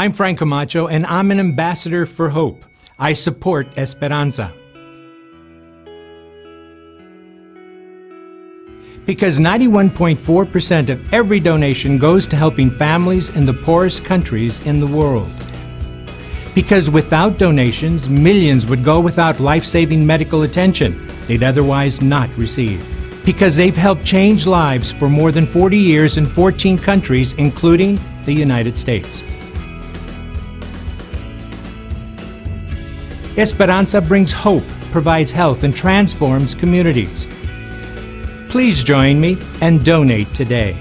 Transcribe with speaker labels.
Speaker 1: I'm Frank Camacho, and I'm an ambassador for hope. I support Esperança. Because 91.4% of every donation goes to helping families in the poorest countries in the world. Because without donations, millions would go without life saving medical attention they'd otherwise not receive. Because they've helped change lives for more than 40 years in 14 countries, including the United States. Esperança brings hope, provides health, and transforms communities. Please join me and donate today.